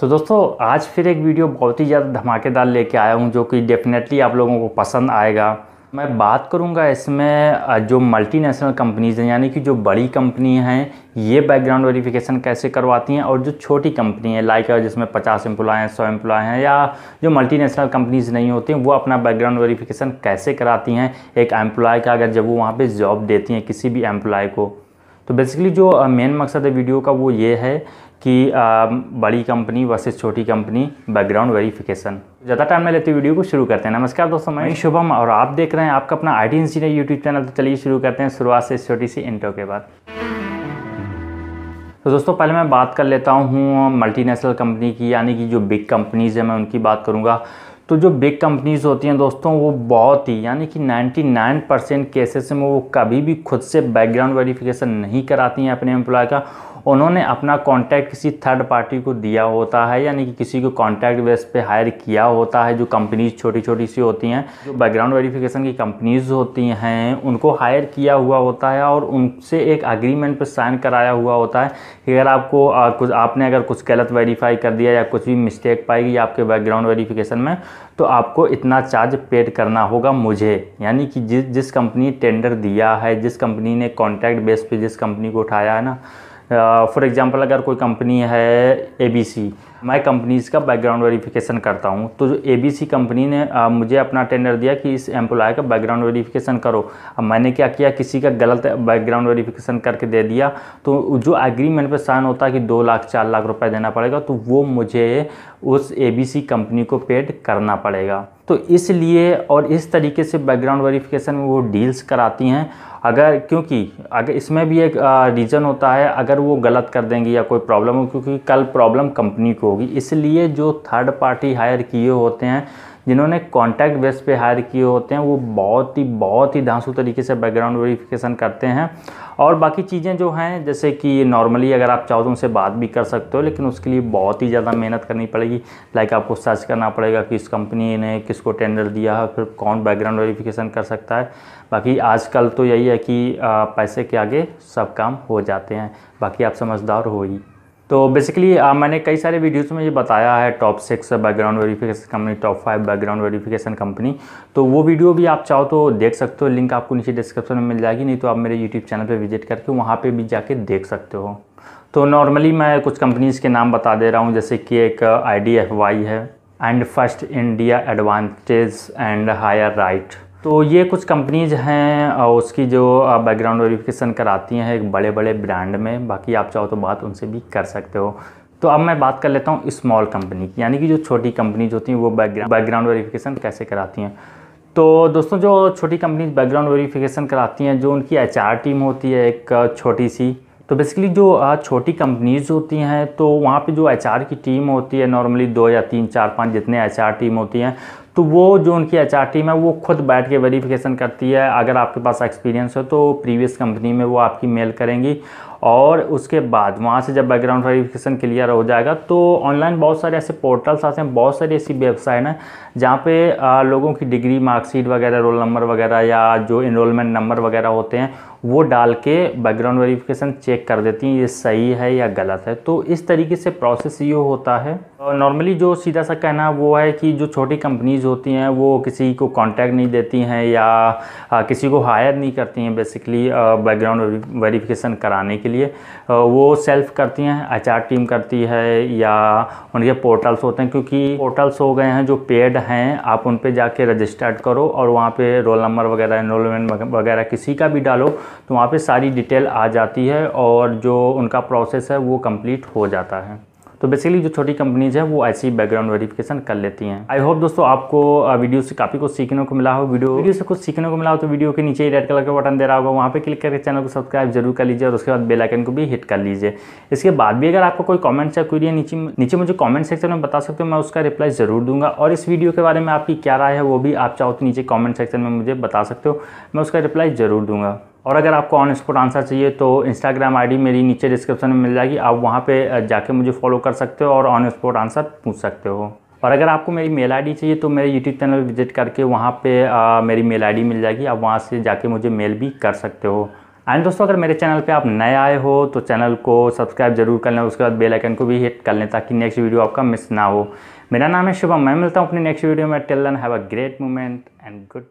तो दोस्तों, आज फिर एक वीडियो बहुत ही ज़्यादा धमाकेदार लेके आया हूँ, जो कि डेफिनेटली आप लोगों को पसंद आएगा। मैं बात करूँगा इसमें जो मल्टीनेशनल कंपनीज़ हैं, यानी कि जो बड़ी कंपनी हैं, ये बैकग्राउंड वेरिफिकेशन कैसे करवाती हैं, और जो छोटी कंपनी है लाइक जिसमें 50 एम्प्लॉय हैं 100 एम्प्लॉय हैं, या जो मल्टीनेशनल कंपनीज़ नहीं होती हैं वो अपना बैकग्राउंड वेरिफिकेशन कैसे कराती हैं, एक एम्प्लॉय का अगर जब वो वहाँ पर जॉब देती हैं किसी भी एम्प्लॉय को तो बेसिकली जो मेन मकसद है वीडियो का वो ये है कि बड़ी कंपनी वर्सेस छोटी कंपनी बैकग्राउंड वेरिफिकेशन ज़्यादा टाइम में लेते वीडियो को, शुरू करते हैं। नमस्कार दोस्तों, मैं शुभम और आप देख रहे हैं आपका अपना I T engineer YouTube channel तो चलिए शुरू करते हैं शुरुआत से छोटी सी इंट्रो के बाद। तो दोस्तों, पहले मैं बात कर लेता हूँ मल्टीनेशनल कंपनी की, यानी कि जो बिग कंपनीज़ हैं, मैं उनकी बात करूँगा। तो जो बिग कंपनीज़ होती हैं दोस्तों, वो बहुत ही, यानी कि 99 परसेंट केसेस में वो कभी भी खुद से बैकग्राउंड वेरिफिकेशन नहीं कराती हैं अपने एम्प्लॉय का। उन्होंने अपना कॉन्टैक्ट किसी थर्ड पार्टी को दिया होता है यानी कि किसी को कॉन्टैक्ट बेस पे हायर किया होता है जो कंपनीज़ छोटी छोटी सी होती हैं जो बैकग्राउंड वेरिफिकेशन की कंपनीज़ होती हैं उनको हायर किया हुआ होता है और उनसे एक अग्रीमेंट पर साइन कराया हुआ होता है कि अगर आपको आ, कुछ आपने अगर कुछ गलत वेरीफाई कर दिया या कुछ भी मिस्टेक पाएगी आपके बैकग्राउंड वेरीफिकेशन में तो आपको इतना चार्ज पेड करना होगा मुझे। यानी कि जिस जिस कंपनी टेंडर दिया है जिस कंपनी ने कॉन्टैक्ट बेस पे जिस कंपनी को उठाया है ना फॉर एग्ज़ाम्पल अगर कोई कंपनी है एबीसी मैं कंपनीज़ का बैकग्राउंड वेरिफिकेशन करता हूँ। तो जो ए बी सी कंपनी ने आ, मुझे अपना टेंडर दिया कि इस एम्प्लॉय का बैकग्राउंड वेरिफिकेशन करो। अब मैंने क्या किया? किसी का गलत बैकग्राउंड वेरिफिकेशन करके दे दिया। तो जो एग्रीमेंट पे साइन होता है कि दो लाख चार लाख रुपए देना पड़ेगा तो वो मुझे उस ए कंपनी को पेड करना पड़ेगा। तो इसलिए और इस तरीके से बैकग्राउंड वेरिफिकेशन में वो डील्स कराती हैं। अगर क्योंकि अगर इसमें भी एक रीज़न होता है अगर वो गलत कर देंगे या कोई प्रॉब्लम हो क्योंकि कल प्रॉब्लम कंपनी को होगी। इसलिए जो थर्ड पार्टी हायर किए होते हैं, जिन्होंने कॉन्टैक्ट बेस पे हायर किए होते हैं, वो बहुत ही बहुत ही धांसू तरीके से बैकग्राउंड वेरिफिकेशन करते हैं। और बाकी चीज़ें जो हैं, जैसे कि नॉर्मली अगर आप चाहो तो उनसे बात भी कर सकते हो, लेकिन उसके लिए बहुत ही ज़्यादा मेहनत करनी पड़ेगी। लाइक आपको सर्च करना पड़ेगा कि इस कंपनी ने किसको टेंडर दिया है फिर कौन बैकग्राउंड वेरिफिकेशन कर सकता है। बाकी आजकल तो यही है कि पैसे के आगे सब काम हो जाते हैं। बाकी आप समझदार हो ही। तो बेसिकली मैंने कई सारे वीडियोस में ये बताया है top six background verification company top five background verification company तो वो वीडियो भी आप चाहो तो देख सकते हो लिंक आपको नीचे डिस्क्रिप्शन में मिल जाएगी, नहीं तो आप मेरे यूट्यूब चैनल पर विज़िट करके वहाँ पर भी जाके देख सकते हो। तो नॉर्मली मैं कुछ कंपनीज़ के नाम बता दे रहा हूँ, जैसे कि एक वाई है and First India Advantage and HireRight तो ये कुछ कंपनीज़ हैं उसकी जो बैकग्राउंड वेरिफिकेशन कराती हैं एक बड़े बड़े ब्रांड में। बाकी आप चाहो तो बात उनसे भी कर सकते हो। तो अब मैं बात कर लेता हूँ स्मॉल कंपनी की। यानी कि जो छोटी कंपनीज़ होती हैं, वो बैकग्राउंड बैकग्राउंड वेरिफिकेशन कैसे कराती हैं? तो दोस्तों, जो छोटी कंपनीज़ बैकग्राउंड वेरिफिकेशन कराती हैं, जो उनकी एच टीम होती है, एक छोटी सी तो बेसिकली जो छोटी कंपनीज़ होती हैं तो वहाँ पे जो एचआर की टीम होती है नॉर्मली दो या तीन, चार, पाँच जितने एचआर टीम होती हैं तो वो जो उनकी एचआर टीम है, वो खुद बैठ के वेरिफिकेशन करती है। अगर आपके पास एक्सपीरियंस हो तो प्रीवियस कंपनी में वो आपकी मेल करेंगी और उसके बाद वहाँ से जब बैकग्राउंड वेरिफिकेशन क्लियर हो जाएगा तो ऑनलाइन बहुत सारे ऐसे पोर्टल्स आते हैं, बहुत सारी ऐसी वेबसाइट हैं, जहाँ पे लोगों की डिग्री मार्कशीट वगैरह रोल नंबर वगैरह या जो इनरोलमेंट नंबर वगैरह होते हैं वो डाल के बैकग्राउंड वेरिफिकेशन चेक कर देती हैं ये सही है या गलत है। तो इस तरीके से प्रोसेस ये होता है। नॉर्मली जो सीधा सा कहना वो है कि जो छोटी कंपनीज़ होती हैं वो किसी को कॉन्टैक्ट नहीं देती हैं या आ, किसी को हायर नहीं करती हैं बेसिकली बैकग्राउंड वेरिफिकेशन कराने के लिए। वो सेल्फ करती हैं एचआर टीम करती है या उनके पोर्टल्स होते हैं क्योंकि पोर्टल्स हो गए हैं जो पेड हैं आप उन पर जाके रजिस्टर्ड करो और वहाँ पर रोल नंबर वगैरह इनरोलमेंट वगैरह किसी का भी डालो। तो वहाँ पे सारी डिटेल आ जाती है और जो उनका प्रोसेस है वो कंप्लीट हो जाता है। तो बेसिकली जो छोटी कंपनीज़ है वो ऐसी बैकग्राउंड वेरिफिकेशन कर लेती हैं। आई होप दोस्तों आपको वीडियो से काफ़ी कुछ सीखने को मिला हो। वीडियो वीडियो से कुछ सीखने को मिला हो तो वीडियो के नीचे ही रेड कलर का बटन दे रहा होगा। वहाँ पे क्लिक करके चैनल को सब्सक्राइब ज़रूर कर लीजिए और उसके बाद बेल आइकन को भी हिट कर लीजिए। इसके बाद भी अगर आपको कोई कॉमेंट्स या क्वेरी नीचे नीचे मुझे कॉमेंट सेक्शन में बता सकते हो, मैं उसका रिप्लाई ज़रूर दूँगा। और इस वीडियो के बारे में आपकी क्या राय है, वो भी आप चाहो तो नीचे कॉमेंट सेक्शन में मुझे बता सकते हो। मैं उसका रिप्लाई ज़रूर दूँगा। और अगर आपको ऑन स्पॉट आंसर चाहिए तो इंस्टाग्राम आईडी मेरी नीचे डिस्क्रिप्शन में मिल जाएगी। आप वहाँ पे जाके मुझे फॉलो कर सकते हो और ऑन स्पॉट आंसर पूछ सकते हो। और अगर आपको मेरी मेल आईडी चाहिए तो मेरे यूट्यूब चैनल विज़िट करके वहाँ पे आ, मेरी मेल आईडी मिल जाएगी। आप वहाँ से जाके मुझे मेल भी कर सकते हो। एंड दोस्तों अगर मेरे चैनल पे आप नए आए हो तो चैनल को सब्सक्राइब ज़रूर कर लें। उसके बाद बेल आइकन को भी हिट कर लें ताकि नेक्स्ट वीडियो आपका मिस ना हो। मेरा नाम है शुभम। मैं मिलता हूँ अपने नेक्स्ट वीडियो में। Till then have a great moment and good